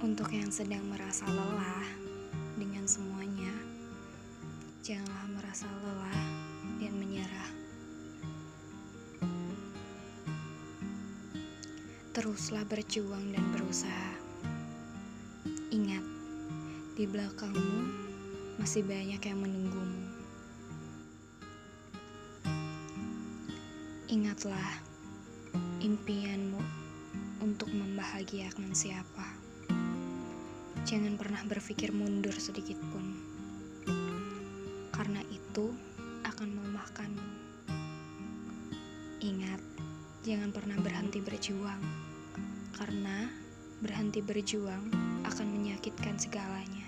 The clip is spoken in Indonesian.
Untuk yang sedang merasa lelah dengan semuanya, janganlah merasa lelah dan menyerah. Teruslah berjuang dan berusaha. Ingat, di belakangmu masih banyak yang menunggumu. Ingatlah impianmu untuk membahagiakan siapa. Jangan pernah berpikir mundur sedikit pun, karena itu akan melemahkanmu. Ingat, jangan pernah berhenti berjuang, karena berhenti berjuang akan menyakitkan segalanya.